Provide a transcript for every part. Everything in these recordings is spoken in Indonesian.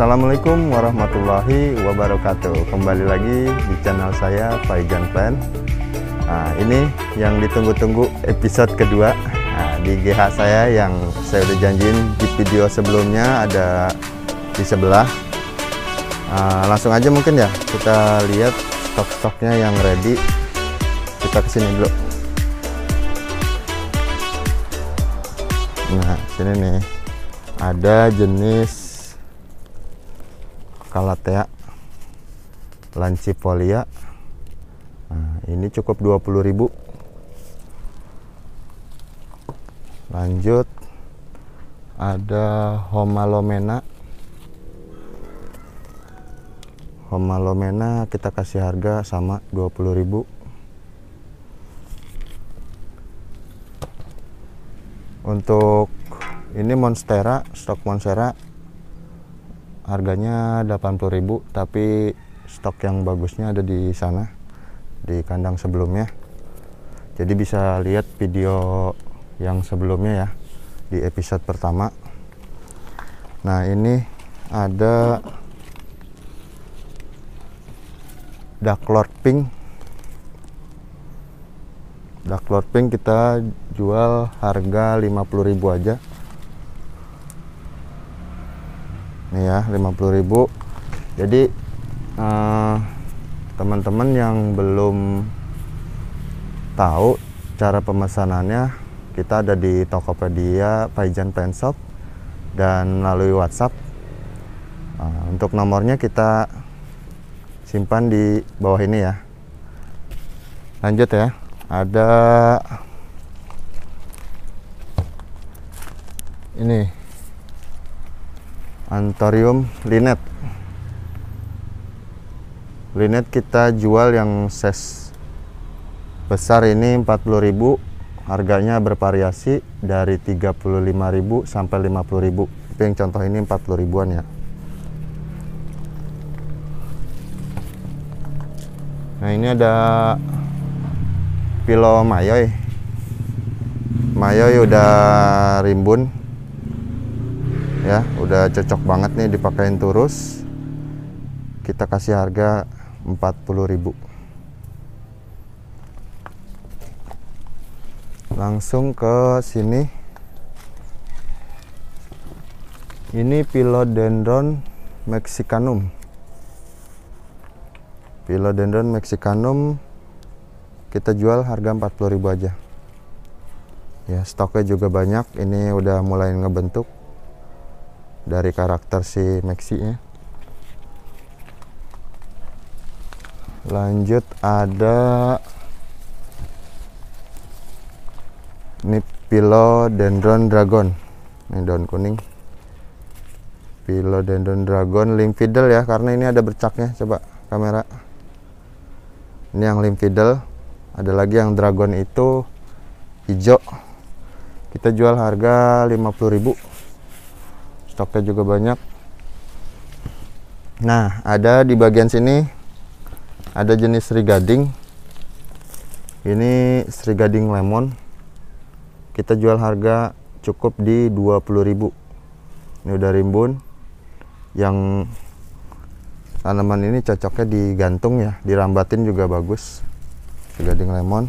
Assalamualaikum warahmatullahi wabarakatuh. Kembali lagi di channel saya Faijan Plan Nah ini yang ditunggu-tunggu episode kedua. Nah, Di GH saya yang saya udah janjiin di video sebelumnya ada di sebelah. Nah, Langsung aja mungkin ya kita lihat stok-stoknya yang ready. Kita ke sini dulu. Nah sini nih. Ada jenis Kalatea lancifolia. Nah, ini cukup 20.000 lanjut ada Homalomena. Homalomena kita kasih harga sama 20.000 untuk ini Monstera stok Monstera harganya 80.000 tapi stok yang bagusnya ada di sana di kandang sebelumnya. Jadi bisa lihat video yang sebelumnya ya di episode pertama. Nah ini ada Dark Lord Pink. Dark Lord Pink kita jual harga 50.000 aja nih ya 50.000 jadi eh, teman-teman uh, yang belum tahu cara pemesanannya kita ada di Tokopedia Paijan Penshop dan melalui WhatsApp. Uh, untuk nomornya kita simpan di bawah ini ya. Lanjut ya ada ini Antorium linet. Linet kita jual yang ses besar ini 40.000 harganya bervariasi dari 35.000 sampai 50.000 tapi yang contoh ini 40 ribuan ya. Nah ini ada pilo mayoy mayoy udah rimbun ya udah cocok banget nih dipakein terus. Kita kasih harga 40.000 langsung ke sini. Ini Philodendron mexicanum. Philodendron mexicanum kita jual harga 40.000 aja. Ya stoknya juga banyak. Ini udah mulai ngebentuk dari karakter si Maxi nya. Lanjut ada ini Philodendron Dragon. Ini daun kuning. Philodendron Dragon Limfidel ya karena ini ada bercaknya. Coba kamera. Ini yang Limfidel. Ada lagi yang Dragon itu hijau. Kita jual harga 50.000 stoknya juga banyak. Nah ada di bagian sini ada jenis Gading. Ini Gading lemon. Kita jual harga cukup di 20.000 ini udah rimbun. Yang tanaman ini cocoknya digantung ya dirambatin juga bagus. Gading lemon.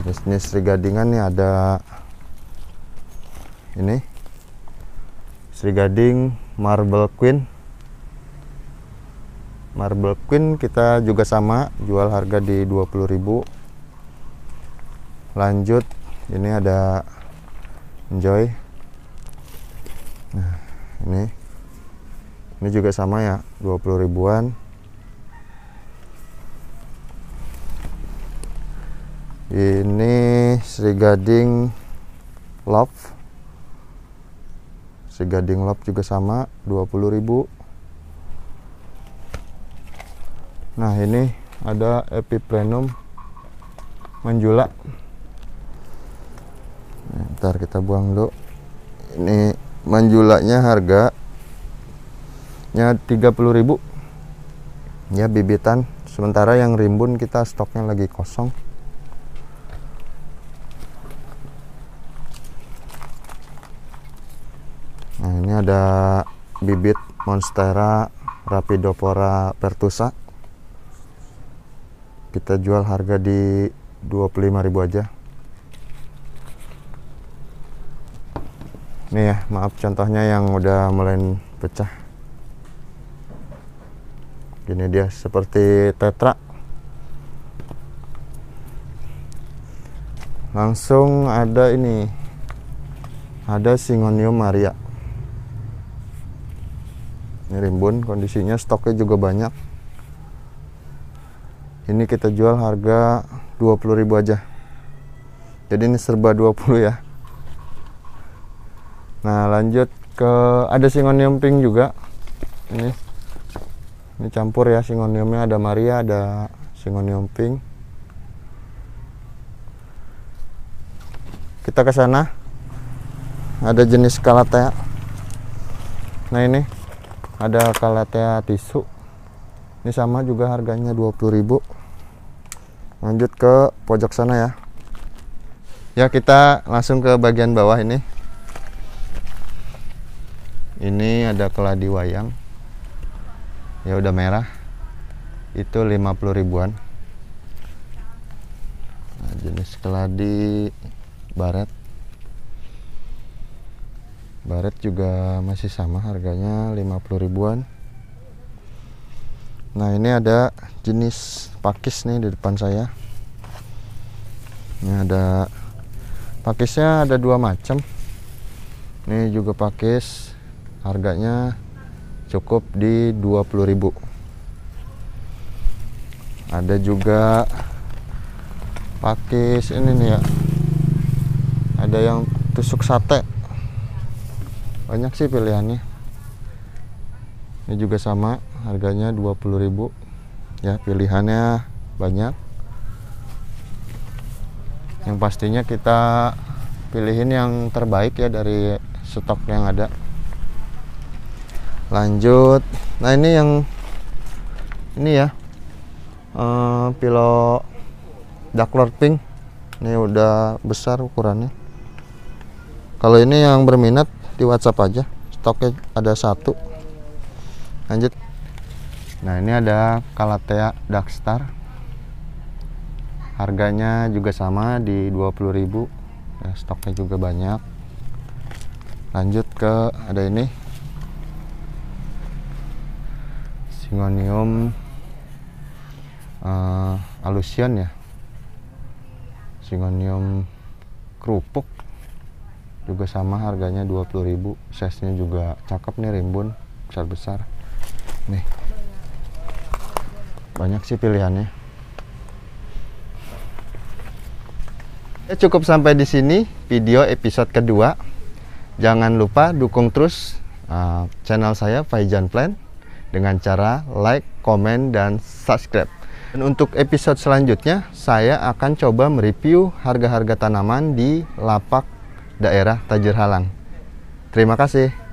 Jenis-jenis Gadingan nih ada ini Sri Gading Marble Queen. Marble Queen kita juga sama jual harga di 20.000 lanjut ini ada Enjoy. Nah ini. Ini juga sama ya 20 ribuan. Ini Sri Gading Love si gading lop juga sama 20.000 nah ini ada epiplenum menjula nah, ntar kita buang dulu. Ini menjulanya harga nya 30.000 ya bibitan. Sementara yang rimbun kita stoknya lagi kosong Nah, ini ada bibit Monstera Rapidopora pertusa. Kita jual harga di 25.000 aja. Nih ya maaf contohnya yang udah mulai pecah. Gini dia seperti tetra. Langsung ada ini. Ada Singonium Maria ini rimbun kondisinya stoknya juga banyak. Ini kita jual harga 20.000 aja. Jadi ini serba 20 ya. Nah lanjut ke ada singonium pink juga. Ini. Ini campur ya singoniumnya. Ada Maria ada singonium pink. Kita ke sana. Ada jenis kalatea nah ini ada kalatea tisu. Ini sama juga harganya 20.000 lanjut ke pojok sana ya. Ya kita langsung ke bagian bawah ini. Ini ada keladi wayang. Ya udah merah. Itu 50 ribuan. Nah, jenis keladi baret baret juga masih sama harganya 50 ribuan. Nah ini ada jenis pakis nih di depan saya. Ini ada pakisnya ada dua macam. Ini juga pakis harganya cukup di 20.000 ada juga pakis ini nih ya. Ada yang tusuk sate banyak sih pilihannya. Ini juga sama harganya 20.000 ya pilihannya banyak. Yang pastinya kita pilihin yang terbaik ya dari stok yang ada. Lanjut. Nah ini yang ini ya. Uh, pilo Ducklord Pink. Ini udah besar ukurannya. Kalau ini yang berminat di WhatsApp aja stoknya ada satu. Lanjut. Nah ini ada Kalatea Darkstar. Harganya juga sama di 20.000 ya, stoknya juga banyak. Lanjut ke ada ini. Singonium uh, alusion ya. Singonium kerupuk juga sama harganya 20.000 size nya juga cakep nih rimbun besar-besar. Nih. Banyak sih pilihannya. Ya cukup sampai di sini video episode kedua. Jangan lupa dukung terus uh, channel saya Faijan Plan dengan cara like, komen, dan subscribe. Dan untuk episode selanjutnya saya akan coba mereview harga-harga tanaman di lapak daerah Tajur Halang. Terima kasih.